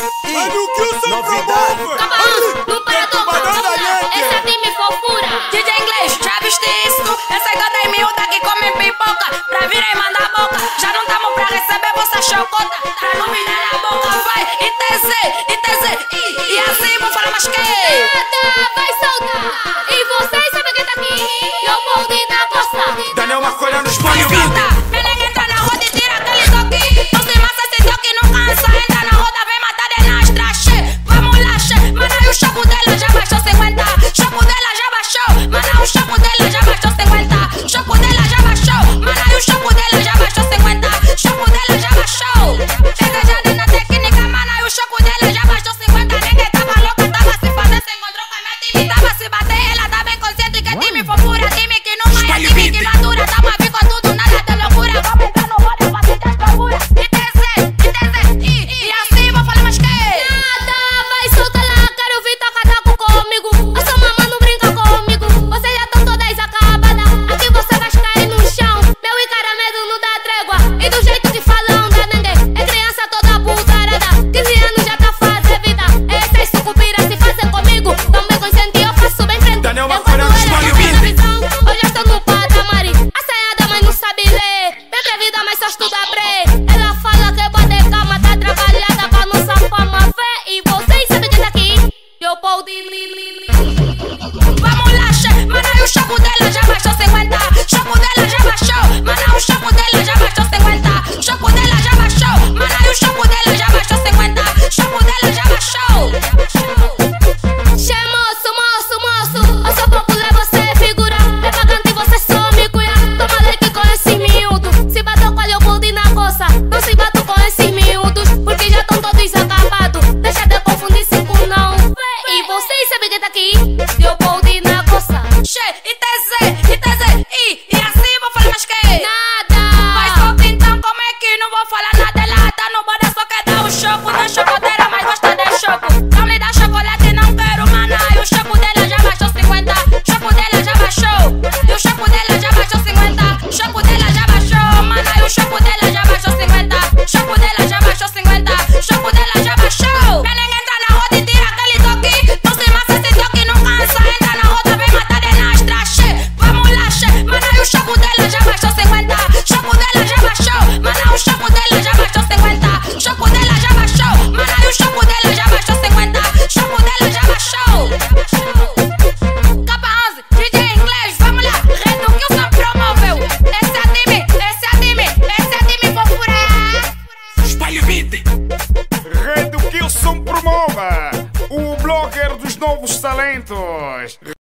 Olha o que o som promove! Camarão, no parador, essa é time fofura! DJ Inglês, já Chaves isso. essa gata é miúda que come pipoca, pra virar e mandar boca, já não tamo pra receber você chocota, pra tá não me a boca, vai, e ITZ, e, e assim vou falar mais que... Nada vai soltar, e vocês sabem quem tá aqui, eu vou na costa. Daniel Marcolha nos põe o chumbo dela já baixou 50. Chumbo dela já baixou, mana, o chumbo dela já baixou 50. Chumbo dela já baixou, mana, o chumbo dela já baixou 50. Chumbo dela já baixou. Che moço, moço, moço, eu sou popular, você é figura. É pagante, você some, cuia. Toma leque com esse miúdo. Se bateu com a o e na coça, não se bateu. novos talentos.